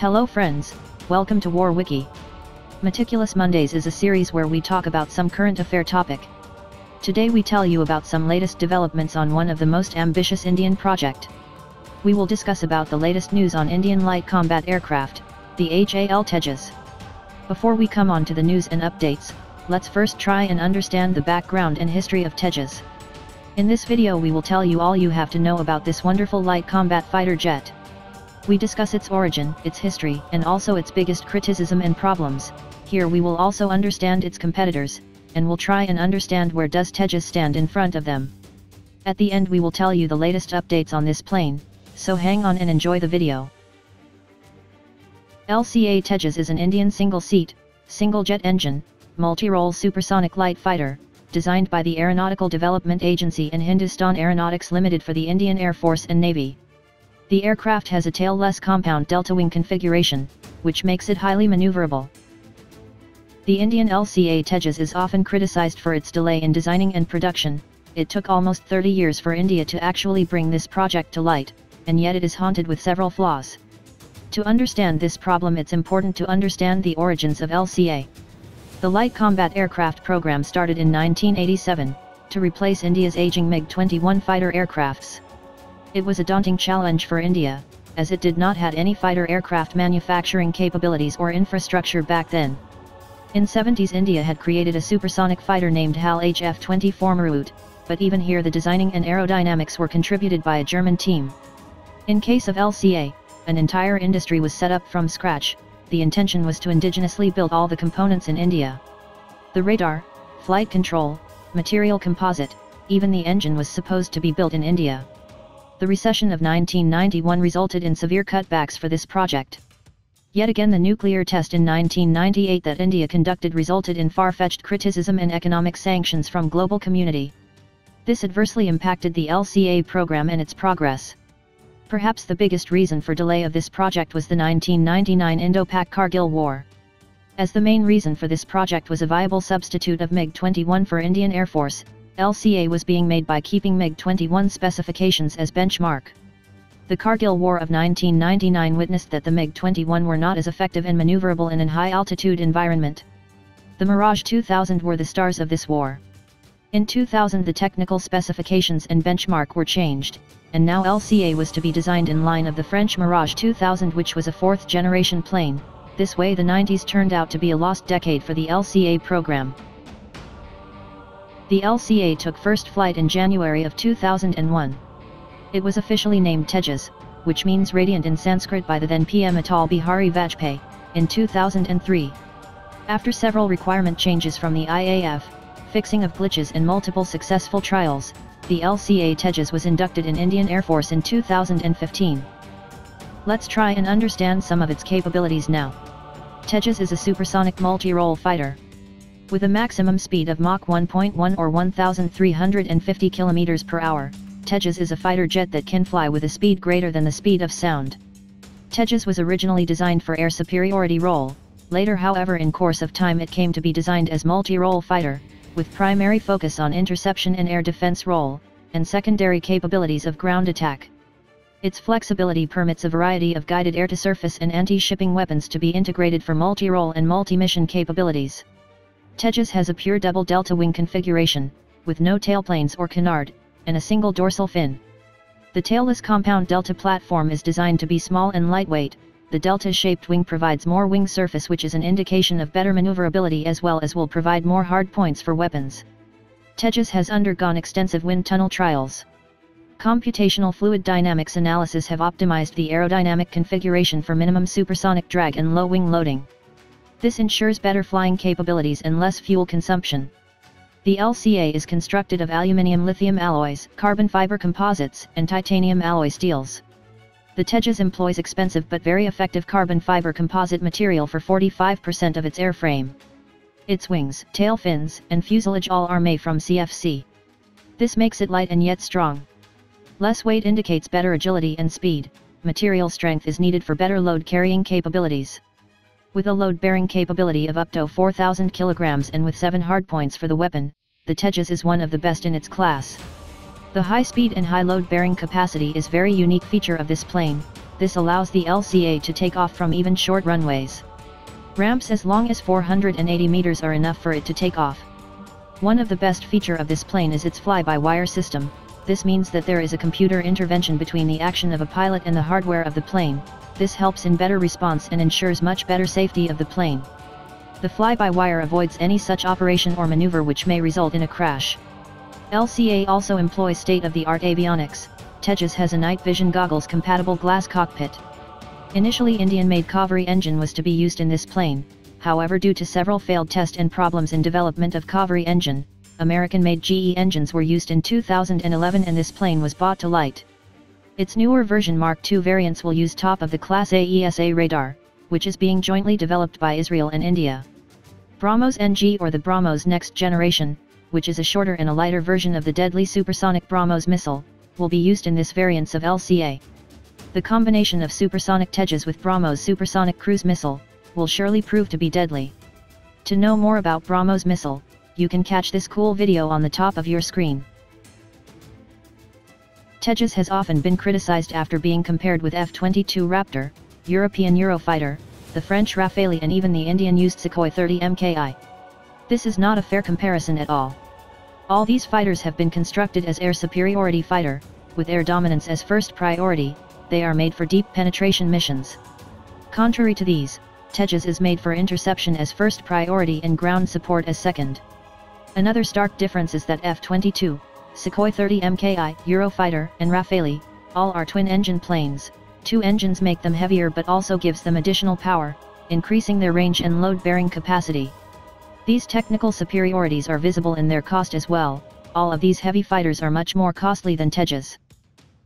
Hello friends, welcome to War Wiki. Meticulous Mondays is a series where we talk about some current affair topic. Today we tell you about some latest developments on one of the most ambitious Indian project. We will discuss about the latest news on Indian light combat aircraft, the HAL Tejas. Before we come on to the news and updates, let's first try and understand the background and history of Tejas. In this video we will tell you all you have to know about this wonderful light combat fighter jet. We discuss its origin, its history, and also its biggest criticism and problems. Here we will also understand its competitors, and will try and understand where does Tejas stand in front of them. At the end we will tell you the latest updates on this plane, so hang on and enjoy the video. LCA Tejas is an Indian single-seat, single-jet engine, multi-role supersonic light fighter, designed by the Aeronautical Development Agency and Hindustan Aeronautics Limited for the Indian Air Force and Navy. The aircraft has a tailless compound delta wing configuration, which makes it highly maneuverable. The Indian LCA Tejas is often criticized for its delay in designing and production, it took almost 30 years for India to actually bring this project to light, and yet it is haunted with several flaws. To understand this problem it's important to understand the origins of LCA. The Light Combat Aircraft program started in 1987, to replace India's aging MiG-21 fighter aircrafts. It was a daunting challenge for India, as it did not had any fighter aircraft manufacturing capabilities or infrastructure back then. In 70s India had created a supersonic fighter named HAL HF-24 Marut, but even here the designing and aerodynamics were contributed by a German team. In case of LCA, an entire industry was set up from scratch, the intention was to indigenously build all the components in India. The radar, flight control, material composite, even the engine was supposed to be built in India. The recession of 1991 resulted in severe cutbacks for this project. Yet again the nuclear test in 1998 that India conducted resulted in far-fetched criticism and economic sanctions from global community. This adversely impacted the LCA program and its progress. Perhaps the biggest reason for delay of this project was the 1999 Indo-Pak Kargil War. As the main reason for this project was a viable substitute of MiG-21 for Indian Air Force, LCA was being made by keeping MiG-21 specifications as benchmark. The Kargil War of 1999 witnessed that the MiG-21 were not as effective and maneuverable in an high-altitude environment. The Mirage 2000 were the stars of this war. In 2000 the technical specifications and benchmark were changed, and now LCA was to be designed in line of the French Mirage 2000 which was a fourth-generation plane, this way the 90s turned out to be a lost decade for the LCA program. The LCA took first flight in January of 2001. It was officially named Tejas, which means radiant in Sanskrit by the then PM Atal Bihari Vajpayee, in 2003. After several requirement changes from the IAF, fixing of glitches and multiple successful trials, the LCA Tejas was inducted in Indian Air Force in 2015. Let's try and understand some of its capabilities now. Tejas is a supersonic multi-role fighter. With a maximum speed of Mach 1.1 or 1350 km per hour, Tejas is a fighter jet that can fly with a speed greater than the speed of sound. Tejas was originally designed for air superiority role, later however in course of time it came to be designed as multi-role fighter, with primary focus on interception and air defense role, and secondary capabilities of ground attack. Its flexibility permits a variety of guided air-to-surface and anti-shipping weapons to be integrated for multi-role and multi-mission capabilities. Tejas has a pure double delta wing configuration, with no tailplanes or canard, and a single dorsal fin. The tailless compound delta platform is designed to be small and lightweight, the delta-shaped wing provides more wing surface which is an indication of better maneuverability as well as will provide more hard points for weapons. Tejas has undergone extensive wind tunnel trials. Computational fluid dynamics analysis have optimized the aerodynamic configuration for minimum supersonic drag and low wing loading. This ensures better flying capabilities and less fuel consumption. The LCA is constructed of aluminium lithium alloys, carbon fiber composites, and titanium alloy steels. The Tejas employs expensive but very effective carbon fiber composite material for 45% of its airframe. Its wings, tail fins, and fuselage all are made from CFC. This makes it light and yet strong. Less weight indicates better agility and speed, material strength is needed for better load carrying capabilities. With a load-bearing capability of up to 4,000 kg and with 7 hardpoints for the weapon, the Tejas is one of the best in its class. The high speed and high load-bearing capacity is very unique feature of this plane, This allows the LCA to take off from even short runways. Ramps as long as 480 meters are enough for it to take off. One of the best feature of this plane is its fly-by-wire system, this means that there is a computer intervention between the action of a pilot and the hardware of the plane, this helps in better response and ensures much better safety of the plane. The fly-by-wire avoids any such operation or maneuver which may result in a crash. LCA also employs state-of-the-art avionics, Tejas has a night vision goggles compatible glass cockpit. Initially Indian-made Kaveri engine was to be used in this plane, however due to several failed test and problems in development of Kaveri engine, American-made GE engines were used in 2011 and this plane was bought to light. Its newer version Mark II variants will use top-of-the-class AESA radar, which is being jointly developed by Israel and India. BrahMos NG or the BrahMos next generation, which is a shorter and a lighter version of the deadly supersonic BrahMos missile, will be used in this variants of LCA. The combination of supersonic Tejas with BrahMos supersonic cruise missile, will surely prove to be deadly. To know more about BrahMos missile, you can catch this cool video on the top of your screen. Tejas has often been criticized after being compared with F-22 Raptor, European Eurofighter, the French Rafale and even the Indian-used Sukhoi 30 MKI. This is not a fair comparison at all. All these fighters have been constructed as air superiority fighter, with air dominance as first priority, they are made for deep penetration missions. Contrary to these, Tejas is made for interception as first priority and ground support as second. Another stark difference is that F-22, Sukhoi 30 MKI, Eurofighter, and Rafale, all are twin-engine planes, two engines make them heavier but also gives them additional power, increasing their range and load-bearing capacity. These technical superiorities are visible in their cost as well, all of these heavy fighters are much more costly than Tejas.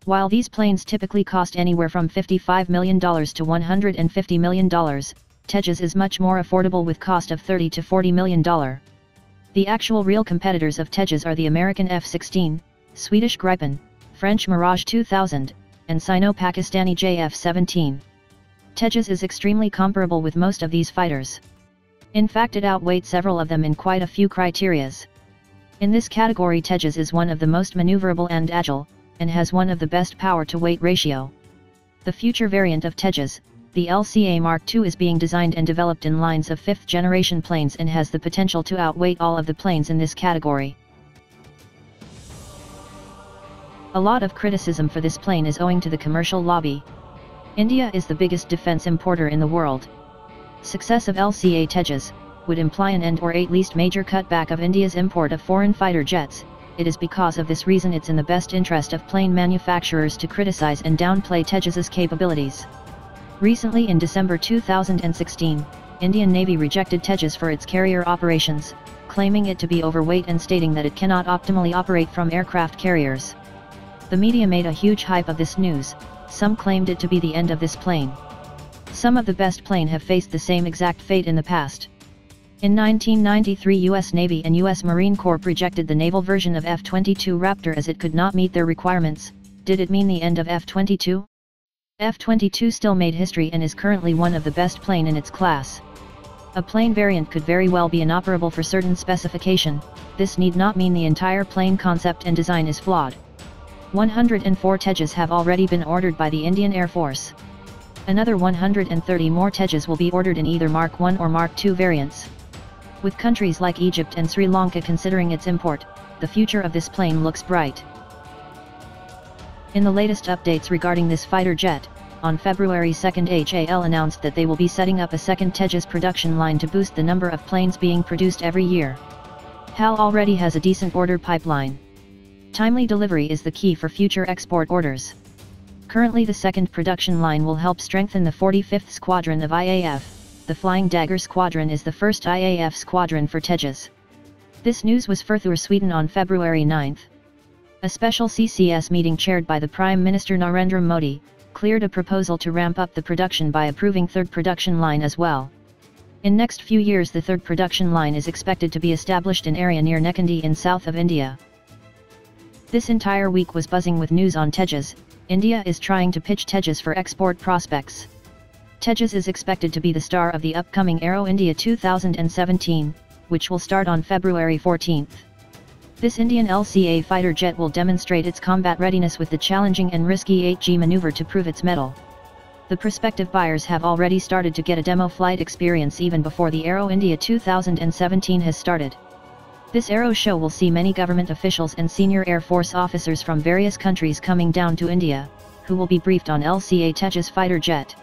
While these planes typically cost anywhere from $55 million to $150 million, Tejas is much more affordable with cost of 30 to $40 million. The actual real competitors of Tejas are the American F-16, Swedish Gripen, French Mirage 2000, and Sino-Pakistani JF-17. Tejas is extremely comparable with most of these fighters. In fact it outweighed several of them in quite a few criterias. In this category Tejas is one of the most maneuverable and agile, and has one of the best power-to-weight ratio. The future variant of Tejas, the LCA Mark II is being designed and developed in lines of fifth-generation planes and has the potential to outweigh all of the planes in this category. A lot of criticism for this plane is owing to the commercial lobby. India is the biggest defense importer in the world. Success of LCA Tejas, would imply an end or at least major cutback of India's import of foreign fighter jets, it is because of this reason it's in the best interest of plane manufacturers to criticize and downplay Tejas's capabilities. Recently in December 2016, Indian Navy rejected Tejas for its carrier operations, claiming it to be overweight and stating that it cannot optimally operate from aircraft carriers. The media made a huge hype of this news, some claimed it to be the end of this plane. Some of the best plane have faced the same exact fate in the past. In 1993 U.S. Navy and U.S. Marine Corps rejected the naval version of F-22 Raptor as it could not meet their requirements, did it mean the end of F-22? F-22 still made history and is currently one of the best plane in its class. A plane variant could very well be inoperable for certain specification, this need not mean the entire plane concept and design is flawed. 104 Tejas have already been ordered by the Indian Air Force. Another 130 more Tejas will be ordered in either Mark I or Mark II variants. With countries like Egypt and Sri Lanka considering its import, the future of this plane looks bright. In the latest updates regarding this fighter jet, on February 2 HAL announced that they will be setting up a second Tejas production line to boost the number of planes being produced every year. HAL already has a decent order pipeline. Timely delivery is the key for future export orders. Currently the second production line will help strengthen the 45th Squadron of IAF, the Flying Dagger Squadron is the first IAF squadron for Tejas. This news was further Sweden on February 9. A special CCS meeting chaired by the Prime Minister Narendra Modi, cleared a proposal to ramp up the production by approving third production line as well. In next few years the third production line is expected to be established in area near Nekandi in south of India. This entire week was buzzing with news on Tejas, India is trying to pitch Tejas for export prospects. Tejas is expected to be the star of the upcoming Aero India 2017, which will start on February 14. This Indian LCA fighter jet will demonstrate its combat readiness with the challenging and risky 8G maneuver to prove its mettle. The prospective buyers have already started to get a demo flight experience even before the Aero India 2017 has started. This Aero show will see many government officials and senior Air Force officers from various countries coming down to India, who will be briefed on LCA Tejas fighter jet.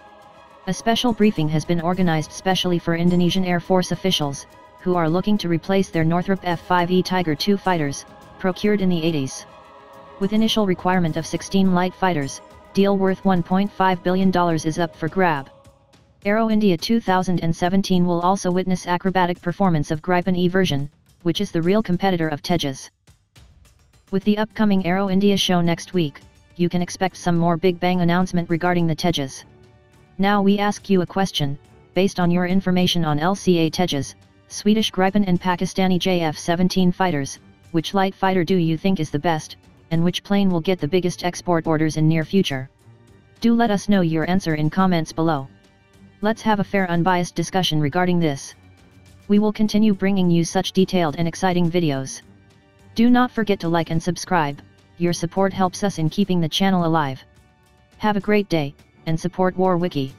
A special briefing has been organized specially for Indonesian Air Force officials, who are looking to replace their Northrop F-5E Tiger II fighters, procured in the 80s. With initial requirement of 16 light fighters, deal worth $1.5 billion is up for grab. Aero India 2017 will also witness acrobatic performance of Gripen E version, which is the real competitor of Tejas. With the upcoming Aero India show next week, you can expect some more big bang announcement regarding the Tejas. Now we ask you a question, based on your information on LCA Tejas, Swedish Gripen and Pakistani JF-17 fighters, which light fighter do you think is the best, and which plane will get the biggest export orders in near future? Do let us know your answer in comments below. Let's have a fair unbiased discussion regarding this. We will continue bringing you such detailed and exciting videos. Do not forget to like and subscribe, your support helps us in keeping the channel alive. Have a great day, and support War Wiki.